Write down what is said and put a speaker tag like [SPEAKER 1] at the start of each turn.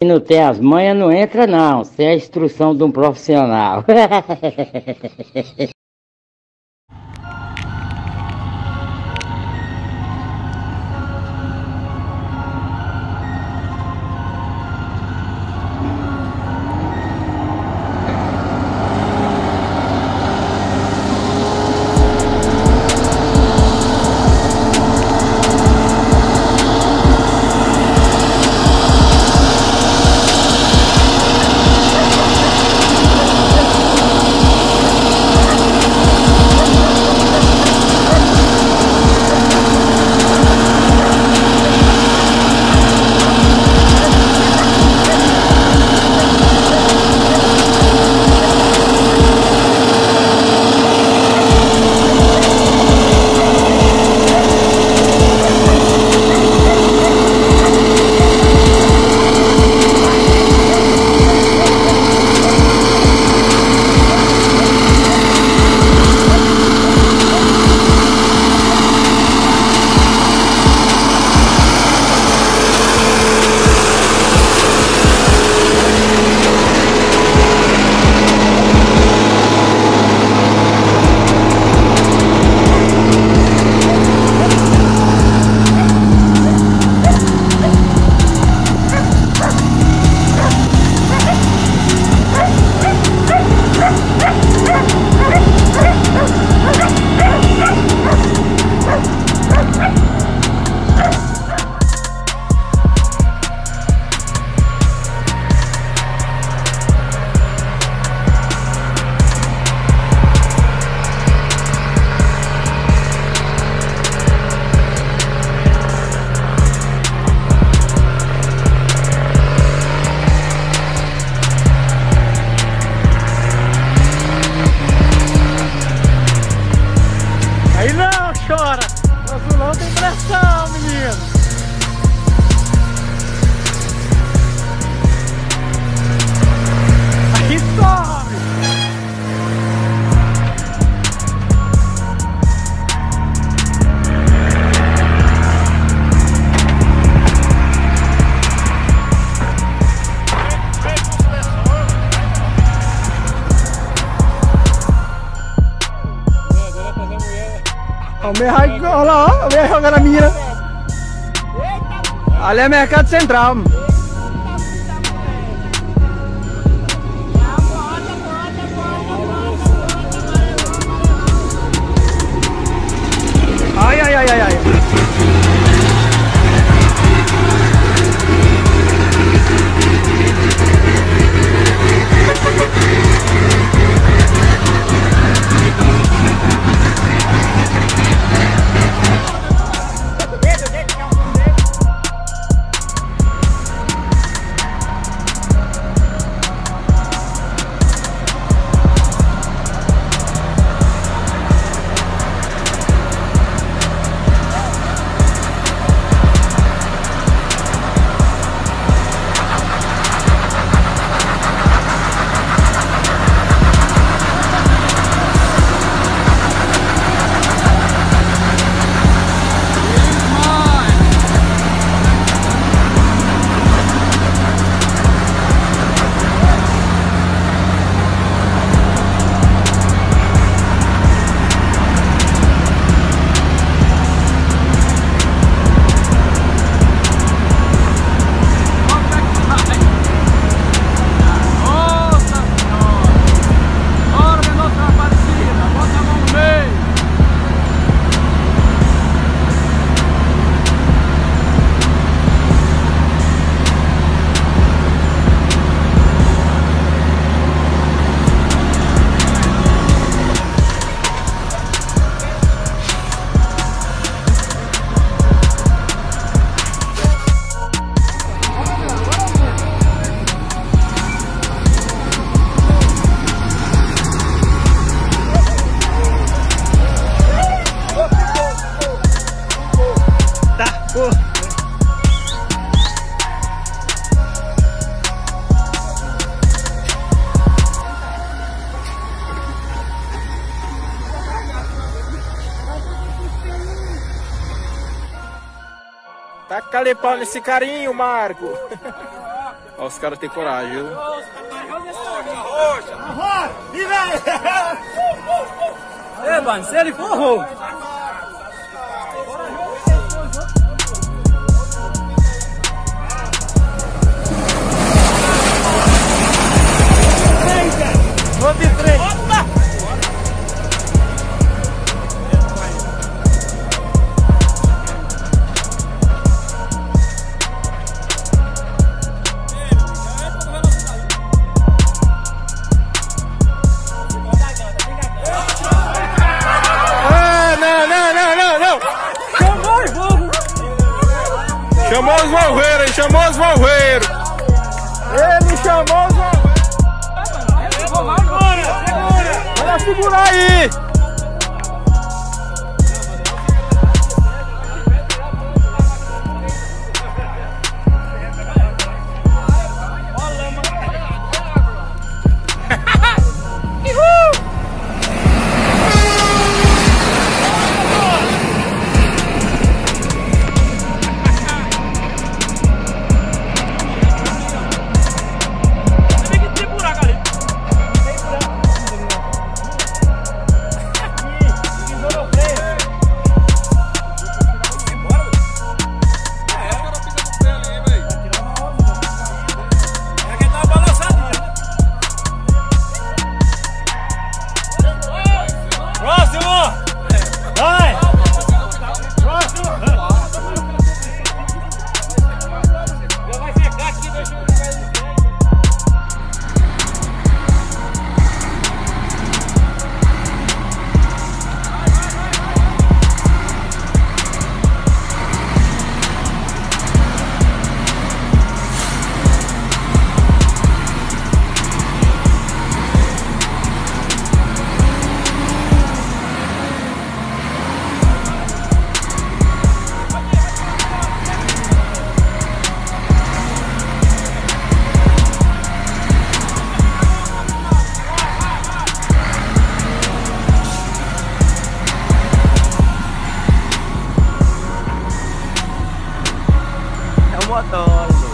[SPEAKER 1] Quem não tem as manhas não entra não, sem a instrução de um profissional.
[SPEAKER 2] azulão tem pressão, menino! Aí sobe! Ó, O mercado, olha lá, ó, o mercado jogando a menina. Ali é mercado central. Taca ali pau nesse carinho, Marco. Ó, os caras têm coragem, viu?
[SPEAKER 3] É, mano, se ele for,
[SPEAKER 2] chamou os malveiros, ele chamou os malveiros. Ele chamou os malveiros. Segura, segura. Olha, segura aí. motor